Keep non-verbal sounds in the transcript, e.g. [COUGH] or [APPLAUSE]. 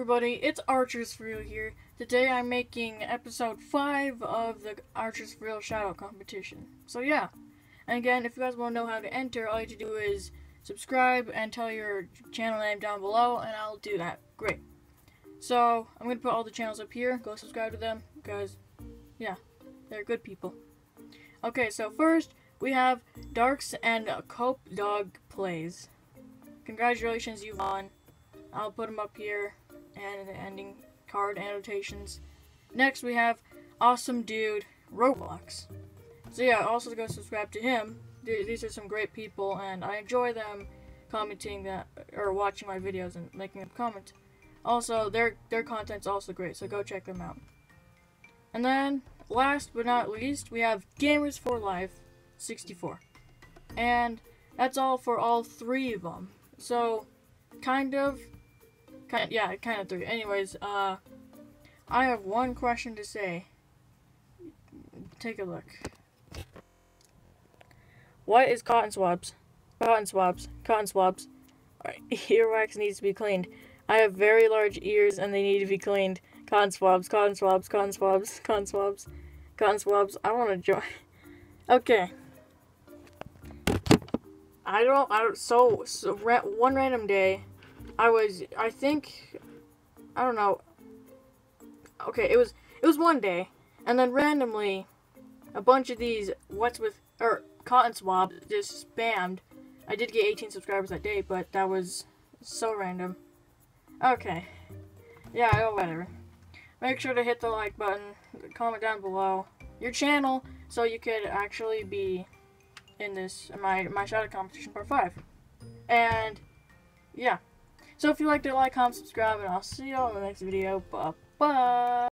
everybody, it's Archersforeal here. Today I'm making episode 5 of the Archers for Real Shoutout competition. So yeah, and again, if you guys want to know how to enter, all you have to do is subscribe and tell your channel name down below, and I'll do that. Great. So, I'm going to put all the channels up here, go subscribe to them, because, yeah, they're good people. Okay, so first, we have Darks and Cope Dog Plays. Congratulations, you won. I'll put them up here the ending card annotations. Next, we have Awesome Dude Roblox. So yeah, also go subscribe to him. These are some great people, and I enjoy them commenting that or watching my videos and making a comment. Also, their their content's also great, so go check them out. And then, last but not least, we have Gamers for Life 64. And that's all for all three of them. So, kind of Kind yeah, kind of three. Anyways, uh, I have one question to say. Take a look. What is cotton swabs? Cotton swabs. Cotton swabs. Alright, [LAUGHS] earwax needs to be cleaned. I have very large ears and they need to be cleaned. Cotton swabs, cotton swabs, cotton swabs, [LAUGHS] cotton swabs, cotton swabs. I want to join. [LAUGHS] okay. I don't, I don't, so, so one random day, I was, I think, I don't know. Okay, it was, it was one day, and then randomly, a bunch of these what's with or cotton swabs just spammed. I did get 18 subscribers that day, but that was so random. Okay, yeah, oh, whatever. Make sure to hit the like button, comment down below your channel, so you could actually be in this my my shoutout competition part five. And yeah. So if you liked it, like, comment, subscribe, and I'll see you all in the next video. Bye-bye.